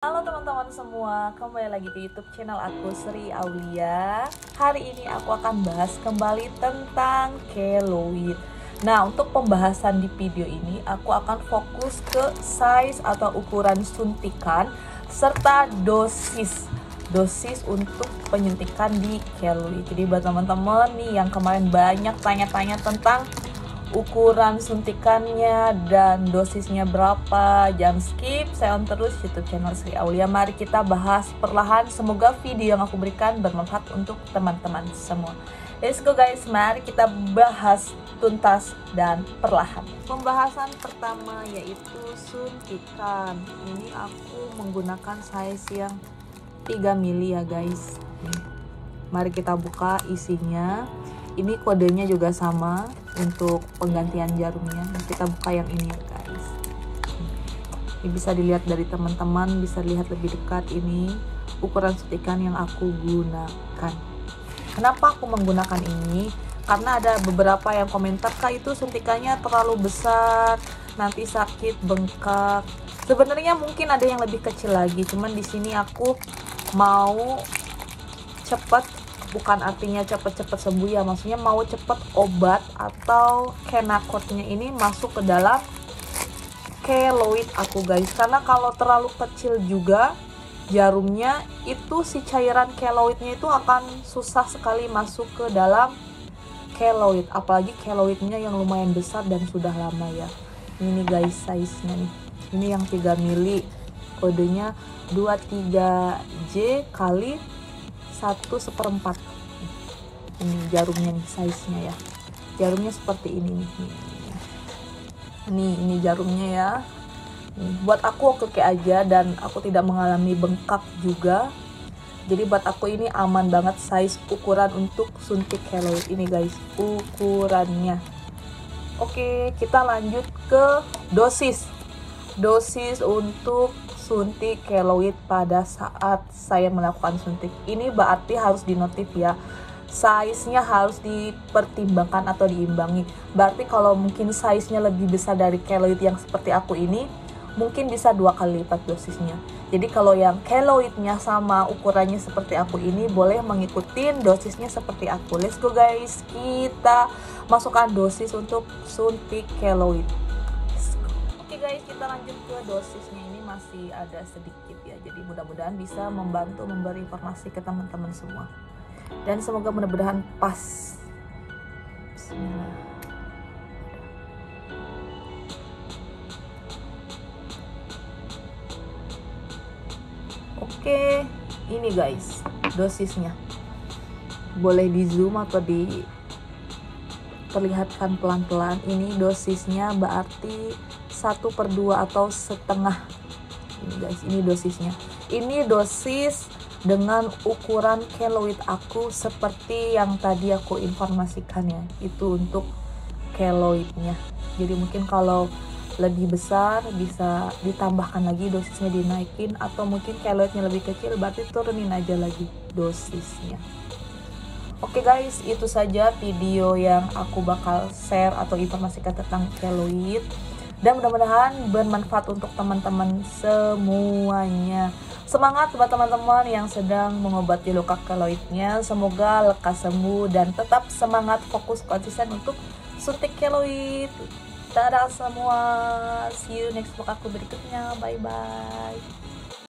Halo teman-teman semua, kembali lagi ke YouTube channel aku Sri Aulia. Hari ini aku akan bahas kembali tentang keloid. Nah, untuk pembahasan di video ini aku akan fokus ke size atau ukuran suntikan serta dosis dosis untuk penyuntikan di keloid. Jadi buat teman-teman nih yang kemarin banyak tanya-tanya tentang ukuran suntikannya dan dosisnya berapa. Jangan skip saya on terus youtube channel Sri Aulia. Mari kita bahas perlahan. Semoga video yang aku berikan bermanfaat untuk teman-teman semua. Let's go guys. Mari kita bahas tuntas dan perlahan. Pembahasan pertama yaitu suntikan. Ini aku menggunakan size yang 3 mili ya guys. Mari kita buka isinya. Ini kodenya juga sama untuk penggantian jarumnya. Nah, kita buka yang ini ya guys. Ini bisa dilihat dari teman-teman bisa lihat lebih dekat. Ini ukuran suntikan yang aku gunakan. Kenapa aku menggunakan ini? Karena ada beberapa yang komentar kak itu suntikannya terlalu besar nanti sakit bengkak. Sebenarnya mungkin ada yang lebih kecil lagi cuman di sini aku mau cepat bukan artinya cepet-cepet sembuh ya maksudnya mau cepet obat atau kenakotnya ini masuk ke dalam keloid aku guys. Karena kalau terlalu kecil juga jarumnya itu si cairan keloidnya itu akan susah sekali masuk ke dalam keloid. Apalagi keloidnya yang lumayan besar dan sudah lama ya. Ini guys size nya nih. Ini yang 3 mili. Kodenya 23J kali satu seperempat. Ini jarumnya nih size nya ya. Jarumnya seperti ini nih. Nih ini jarumnya ya. Buat aku oke oke aja dan aku tidak mengalami bengkak juga. Jadi buat aku ini aman banget size ukuran untuk suntik keloid ini guys ukurannya. Oke kita lanjut ke dosis dosis untuk suntik keloid pada saat saya melakukan suntik. Ini berarti harus dinotif ya. Size-nya harus dipertimbangkan atau diimbangi. Berarti kalau mungkin size-nya lebih besar dari keloid yang seperti aku ini, mungkin bisa dua kali lipat dosisnya. Jadi kalau yang keloidnya sama ukurannya seperti aku ini, boleh mengikuti dosisnya seperti aku. Let's go guys, kita masukkan dosis untuk suntik keloid. Guys, kita lanjut ke dosisnya ini masih ada sedikit ya. Jadi mudah-mudahan bisa membantu memberi informasi ke teman-teman semua. Dan semoga mudah-mudahan pas. Bismillah. Oke, ini guys dosisnya. Boleh di zoom atau di perlihatkan pelan-pelan ini dosisnya berarti satu per dua atau setengah. Ini guys ini dosisnya. Ini dosis dengan ukuran keloid aku seperti yang tadi aku informasikan ya. Itu untuk keloidnya. Jadi mungkin kalau lebih besar bisa ditambahkan lagi dosisnya dinaikin atau mungkin keloidnya lebih kecil berarti turunin aja lagi dosisnya. Oke okay guys, itu saja video yang aku bakal share atau informasikan tentang keloid dan mudah-mudahan bermanfaat untuk teman-teman semuanya. Semangat buat teman-teman yang sedang mengobati luka keloidnya. Semoga lekas sembuh dan tetap semangat fokus konsisten untuk suntik keloid. Dadah semua. See you next vlog aku berikutnya. Bye bye.